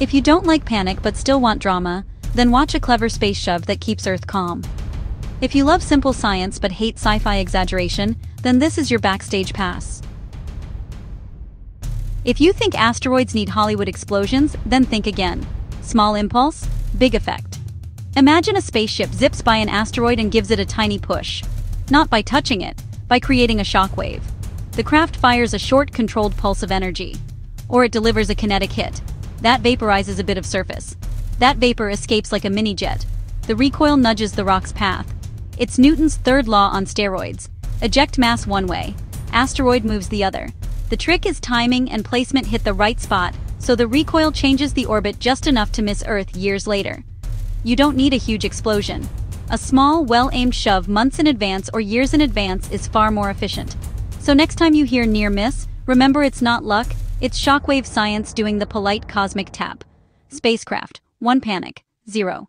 If you don't like panic but still want drama, then watch a clever space shove that keeps Earth calm. If you love simple science but hate sci-fi exaggeration, then this is your backstage pass. If you think asteroids need Hollywood explosions, then think again. Small impulse, big effect. Imagine a spaceship zips by an asteroid and gives it a tiny push. Not by touching it, by creating a shockwave. The craft fires a short, controlled pulse of energy. Or it delivers a kinetic hit. That vaporizes a bit of surface. That vapor escapes like a mini jet. The recoil nudges the rock's path. It's Newton's third law on steroids. Eject mass one way, asteroid moves the other. The trick is timing and placement hit the right spot, so the recoil changes the orbit just enough to miss Earth years later. You don't need a huge explosion. A small, well-aimed shove months in advance or years in advance is far more efficient. So next time you hear near miss, remember it's not luck, it's shockwave science doing the polite cosmic tap. Spacecraft, one panic, zero.